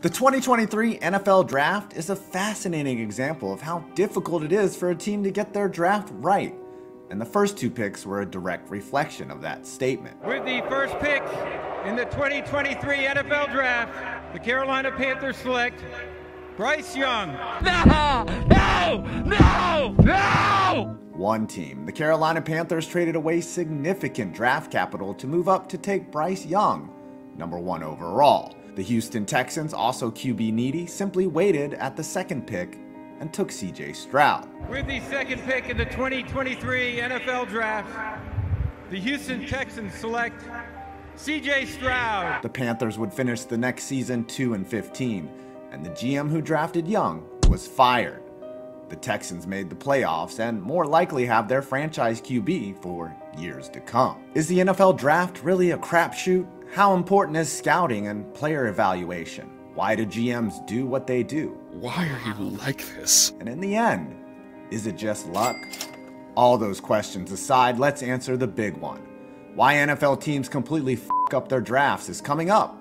The 2023 NFL Draft is a fascinating example of how difficult it is for a team to get their draft right. And the first two picks were a direct reflection of that statement. With the first pick in the 2023 NFL Draft, the Carolina Panthers select Bryce Young. No! No! No! No! One team, the Carolina Panthers traded away significant draft capital to move up to take Bryce Young, number one overall. The Houston Texans, also QB needy, simply waited at the second pick and took CJ Stroud. With the second pick in the 2023 NFL Draft, the Houston Texans select CJ Stroud. The Panthers would finish the next season 2 and 15, and the GM who drafted Young was fired. The Texans made the playoffs and more likely have their franchise QB for years to come. Is the NFL draft really a crapshoot? How important is scouting and player evaluation? Why do GMs do what they do? Why are you like this? And in the end, is it just luck? All those questions aside, let's answer the big one. Why NFL teams completely f up their drafts is coming up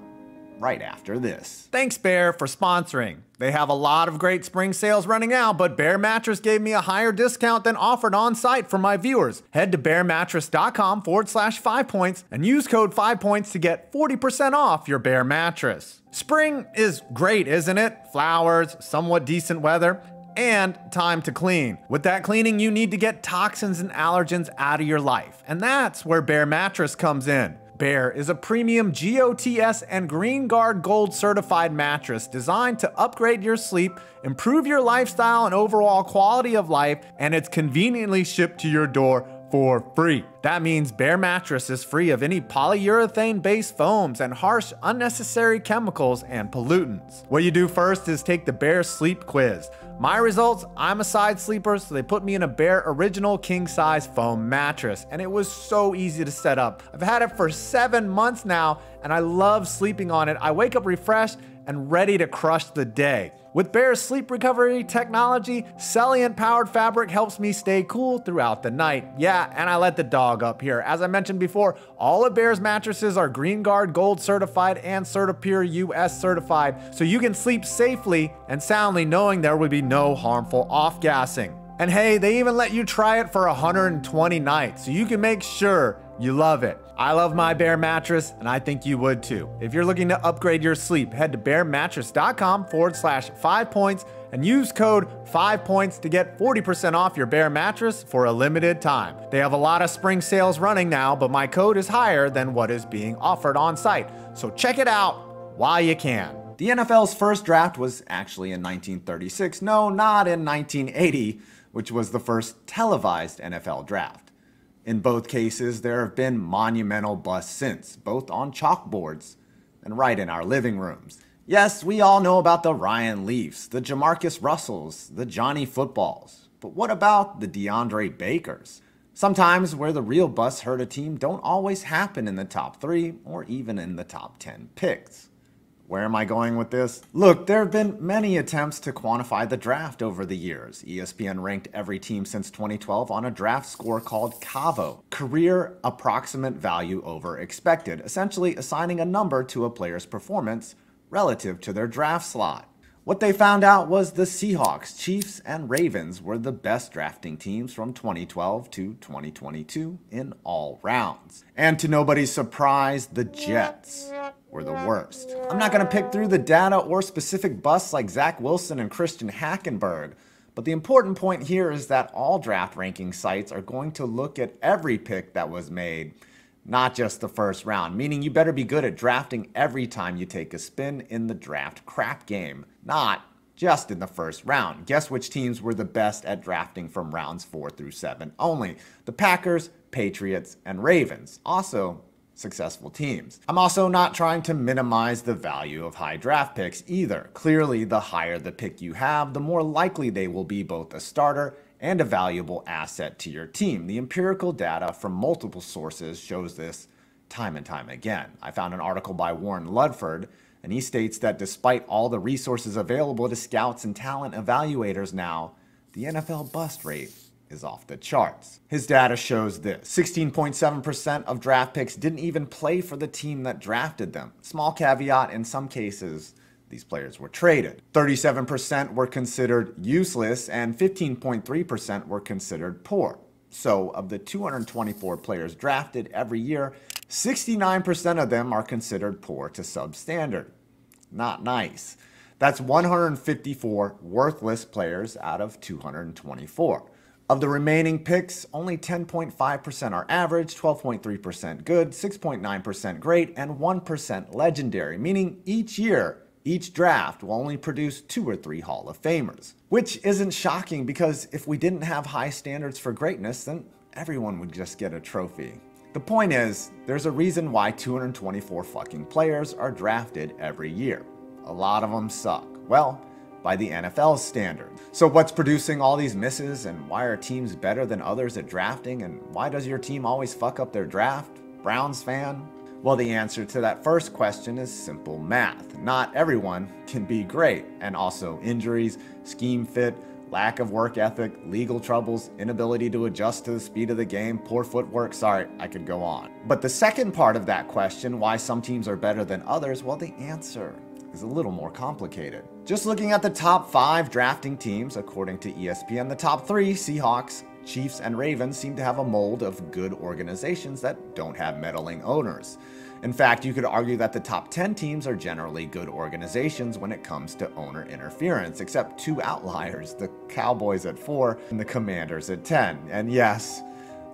right after this. Thanks, Bear, for sponsoring. They have a lot of great spring sales running out, but Bear Mattress gave me a higher discount than offered on site for my viewers. Head to bearmattress.com forward slash five points and use code five points to get 40% off your Bear mattress. Spring is great, isn't it? Flowers, somewhat decent weather and time to clean. With that cleaning, you need to get toxins and allergens out of your life. And that's where Bear Mattress comes in. Bear is a premium GOTS and Green Guard Gold certified mattress designed to upgrade your sleep, improve your lifestyle and overall quality of life, and it's conveniently shipped to your door for free. That means Bear Mattress is free of any polyurethane based foams and harsh, unnecessary chemicals and pollutants. What you do first is take the Bear Sleep Quiz. My results, I'm a side sleeper, so they put me in a Bear Original King Size Foam mattress, and it was so easy to set up. I've had it for seven months now, and I love sleeping on it. I wake up refreshed and ready to crush the day. With Bear's sleep recovery technology, Celliant powered fabric helps me stay cool throughout the night. Yeah, and I let the dog up here. As I mentioned before, all of Bear's mattresses are Green Guard Gold certified and CertiPUR-US certified, so you can sleep safely and soundly knowing there will be no harmful off-gassing. And hey, they even let you try it for 120 nights, so you can make sure you love it. I love my Bear mattress, and I think you would too. If you're looking to upgrade your sleep, head to bearmattress.com forward slash five points and use code 5 points to get 40% off your Bear mattress for a limited time. They have a lot of spring sales running now, but my code is higher than what is being offered on site. So check it out while you can. The NFL's first draft was actually in 1936. No, not in 1980, which was the first televised NFL draft. In both cases, there have been monumental busts since, both on chalkboards and right in our living rooms. Yes, we all know about the Ryan Leafs, the Jamarcus Russells, the Johnny Footballs. But what about the DeAndre Bakers? Sometimes where the real busts hurt a team don't always happen in the top three or even in the top 10 picks. Where am I going with this? Look, there have been many attempts to quantify the draft over the years. ESPN ranked every team since 2012 on a draft score called CAVO, Career Approximate Value Over Expected, essentially assigning a number to a player's performance relative to their draft slot. What they found out was the Seahawks, Chiefs, and Ravens were the best drafting teams from 2012 to 2022 in all rounds. And to nobody's surprise, the Jets were the worst. I'm not going to pick through the data or specific busts like Zach Wilson and Christian Hackenberg, but the important point here is that all draft ranking sites are going to look at every pick that was made not just the first round, meaning you better be good at drafting every time you take a spin in the draft crap game, not just in the first round. Guess which teams were the best at drafting from rounds 4 through 7 only? The Packers, Patriots, and Ravens. Also, successful teams. I'm also not trying to minimize the value of high draft picks either. Clearly, the higher the pick you have, the more likely they will be both a starter and a valuable asset to your team. The empirical data from multiple sources shows this time and time again. I found an article by Warren Ludford, and he states that despite all the resources available to scouts and talent evaluators now, the NFL bust rate is off the charts. His data shows this 16.7% of draft picks didn't even play for the team that drafted them. Small caveat in some cases, these players were traded. 37% were considered useless, and 15.3% were considered poor. So, of the 224 players drafted every year, 69% of them are considered poor to substandard. Not nice. That's 154 worthless players out of 224. Of the remaining picks, only 10.5% are average, 12.3% good, 6.9% great, and 1% legendary, meaning each year, each draft will only produce two or three Hall of Famers. Which isn't shocking because if we didn't have high standards for greatness, then everyone would just get a trophy. The point is, there's a reason why 224 fucking players are drafted every year. A lot of them suck. Well, by the NFL standard. So what's producing all these misses and why are teams better than others at drafting and why does your team always fuck up their draft? Browns fan? Well, the answer to that first question is simple math. Not everyone can be great, and also injuries, scheme fit, lack of work ethic, legal troubles, inability to adjust to the speed of the game, poor footwork. Sorry, I could go on. But the second part of that question, why some teams are better than others, well, the answer is a little more complicated. Just looking at the top five drafting teams, according to ESPN, the top three, Seahawks, Chiefs, and Ravens, seem to have a mold of good organizations that don't have meddling owners. In fact, you could argue that the top 10 teams are generally good organizations when it comes to owner interference, except two outliers the Cowboys at 4 and the Commanders at 10. And yes,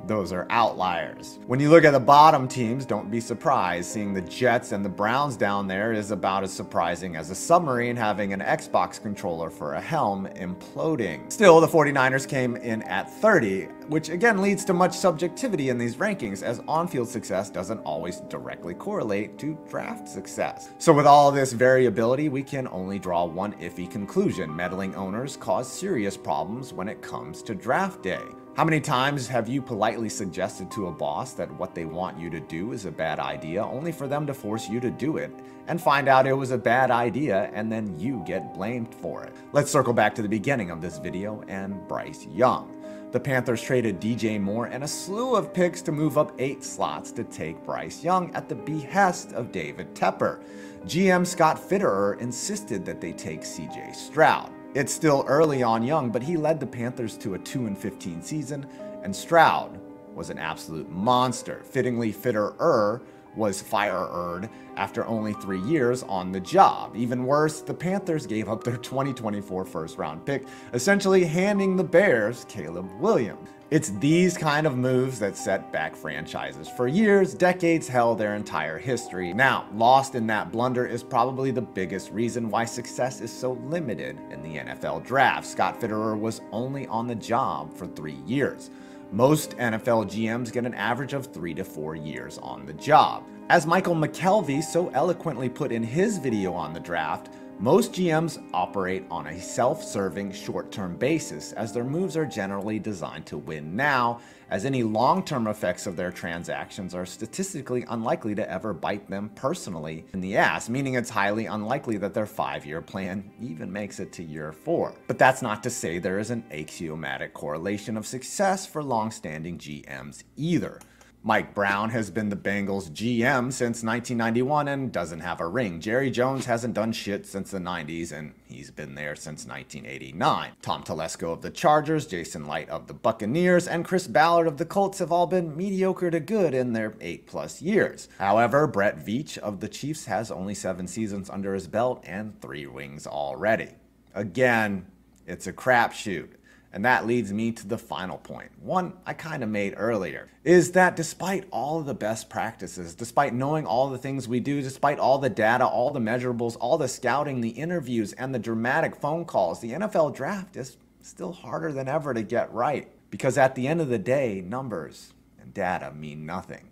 those are outliers. When you look at the bottom teams, don't be surprised. Seeing the Jets and the Browns down there is about as surprising as a submarine having an Xbox controller for a helm imploding. Still, the 49ers came in at 30, which again leads to much subjectivity in these rankings as on-field success doesn't always directly correlate to draft success. So with all this variability, we can only draw one iffy conclusion. Meddling owners cause serious problems when it comes to draft day. How many times have you politely suggested to a boss that what they want you to do is a bad idea, only for them to force you to do it, and find out it was a bad idea, and then you get blamed for it? Let's circle back to the beginning of this video and Bryce Young. The Panthers traded DJ Moore and a slew of picks to move up eight slots to take Bryce Young at the behest of David Tepper. GM Scott Fitterer insisted that they take CJ Stroud. It's still early on Young, but he led the Panthers to a 2 15 season, and Stroud was an absolute monster. Fittingly, Fitterer was fired after only three years on the job. Even worse, the Panthers gave up their 2024 first round pick, essentially handing the Bears Caleb Williams. It's these kind of moves that set back franchises for years, decades, hell, their entire history. Now, lost in that blunder is probably the biggest reason why success is so limited in the NFL draft. Scott Fitterer was only on the job for three years. Most NFL GMs get an average of three to four years on the job. As Michael MacKelvey so eloquently put in his video on the draft, most GMs operate on a self serving short term basis, as their moves are generally designed to win now, as any long term effects of their transactions are statistically unlikely to ever bite them personally in the ass, meaning it's highly unlikely that their five year plan even makes it to year four. But that's not to say there is an axiomatic correlation of success for long standing GMs either. Mike Brown has been the Bengals GM since 1991 and doesn't have a ring. Jerry Jones hasn't done shit since the 90s and he's been there since 1989. Tom Telesco of the Chargers, Jason Licht of the Buccaneers, and Chris Ballard of the Colts have all been mediocre to good in their 8 plus years. However, Brett Veach of the Chiefs has only 7 seasons under his belt and 3 rings already. Again, it's a crapshoot. And that leads me to the final point, one I kind of made earlier, is that despite all of the best practices, despite knowing all the things we do, despite all the data, all the measurables, all the scouting, the interviews, and the dramatic phone calls, the NFL draft is still harder than ever to get right. Because at the end of the day, numbers and data mean nothing.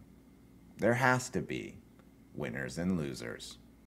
There has to be winners and losers.